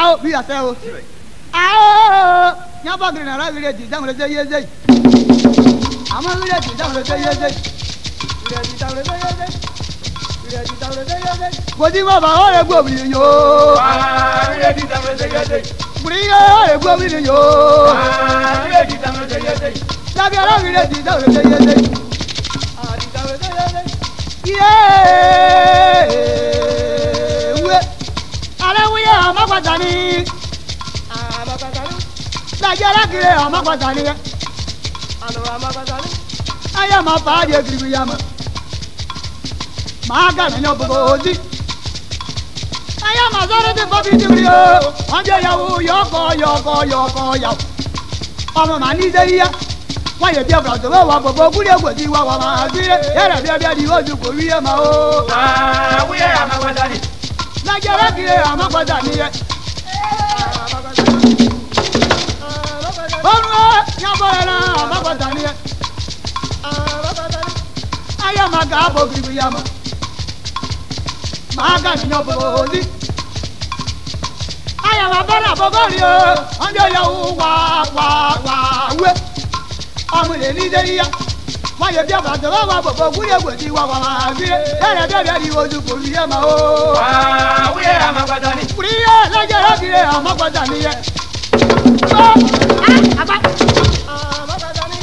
awo bi ase o. Awo nyaba giri na ra wire di dangole se ye zei ama di se ye zei wire di dangole se ye zei wire di dangole se ye zei kodi ma ba ore gbo bi yo Wílé di dàmé ṣe yé dé. buri yo ore gbo bi yo Wílé di dàmé ṣe yé dé. labi ara wire di dangole se ye lajara kiri ama patani ye alo ama patani aya ma fa de kiri ya ma ma ga mi no bobo ozi aya ma sọ̀rọ̀ ti fọbi tibiri o. Wọn jẹ yawu yọkọ yọkọ yọkọ yawu ọmọ ma ní sẹ́yìn ya wọ́n yẹ bí tó bá wà gbogbo kúlẹ̀ kò sí wà wà máa gbé yẹrẹ bí ẹbí ẹni oṣù kò rí ẹ ma o. Ni. ama patani ma ga abo kiri ya ma. Ga ma bọ́ náà bọ́gọ́ rí o. Wọ́n jẹ́ yẹ̀wò wá wá wá wé. Ọmọ lè ní dé yíyá. Wọ́n yẹ bí àti ọ̀bọ̀ wà bọ̀bọ̀ kò sí wà wà máa gbé. Yẹ́rẹ̀ bẹ́ẹ̀ bẹ́ẹ̀ ni oṣù kò rí ẹ̀ ma o. Wílé àmàgbàdà ni. Kuriye lajara kire amakwata niye.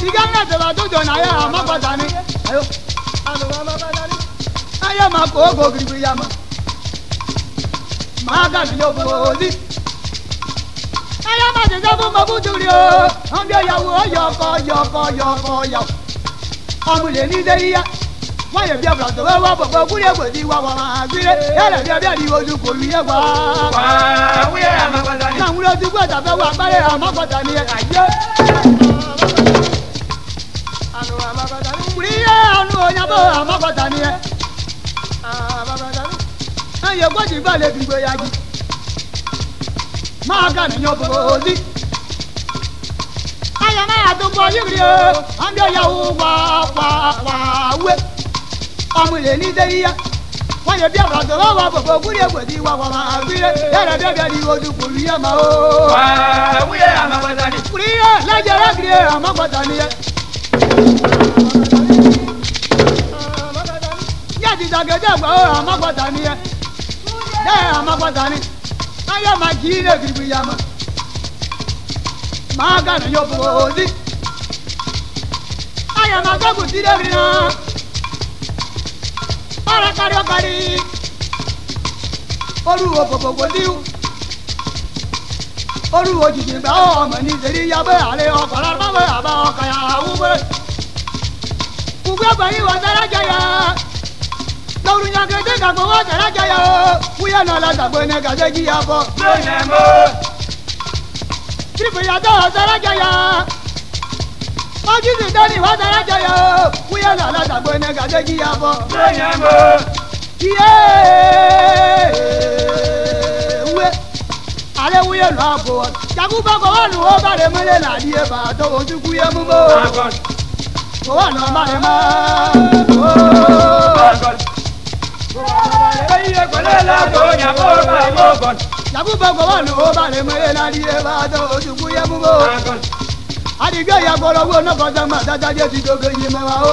Igana teba dojo na ya amakwata ni. Aya ma ko ko kiri ya ma. Ga ni yo bozi. Aya ma sabu ma bu turi o. Bi ya wo yoko yoko yoko yo. Ọmọ lè ní yá. Wọ́n yẹ bí ọ̀bùrọ̀ tó wá wá bọ̀bọ̀ kúrẹ́ kò sí wá wá máa gbére. Yẹ́rẹ̀ bí ọbẹ̀ àdìwọ̀ ojú kò rí ẹ̀ wá Wílé àmàgbàdà ni. náà wúlò tí gbọ́dọ̀ fẹ́ wá gbálẹ̀ àmọ́kọ̀tà ni àyè. Kùrìyé ọ̀nù òyìnbó àmọ́kọ̀tà ni ẹ. Ẹyẹ gbọ́dọ̀ ìgbàlẹ̀ fi gbé yagi. Máa kà níyàn òsì. Ayọ̀ náà tó bọ̀ yìí o, ọ̀ndé yàwó wà wà wà wé. Ọmọ ilé ní sẹ́yìn wọ́n yẹ bí ọ̀rọ̀ tó wá wà bòbò kúrẹ́ sí wà wà máa gbére. Yẹ́rẹ̀ bẹ́ẹ̀ bẹ́ẹ̀ ni ojú kò rí ẹ̀ máa o Wílé àmàgbàdà ni. kuriya lajara kiri amakwata ni ye. Yati dagede gba o amakwata ni ye. ne amakwata ni. aya ma ji ne kiribu ya ma. maa ka na yọ foosi. aya ma gbẹ́kù sí débi náà. ọ̀rẹ́ kárí ọ̀kárí. olùwò jìjì gbà ó ọmọ ní sèrí yabẹ́ àlẹ́ ọkọ̀ Jẹyà. Lọ́rùn yàn kété kàgbọ́ wọ́n sẹ́rẹ́ jẹyà o. Wúyẹ́ náà la sàgbé ní gàdé jí ya bọ̀. Lóyè mọ́. Tìrìbù yàtọ̀ sẹ́rẹ́ jẹyà. Ojú sì dání wọ́n sẹ́rẹ́ jẹyà o. Wúyẹ́ náà la sàgbé ní gàdé jí ya bọ̀. Lóyè mọ́. Yéé ale wuye lọ abo jagunba kò wà lù ó lè mọ́lẹ̀ làdí ẹ̀ bá tó o tún kú yẹ mú kò wà lọ bá lè mọ́ kò wà lù ó bá lè mọ́lẹ̀ làdí ẹ̀ bá tó o tún kú yẹ mú adigun ẹ̀yà kọ̀ọ̀lọ̀ wo náà kọjá ma dáadáa jẹ́ ti dóge yìí mọ́ wa o.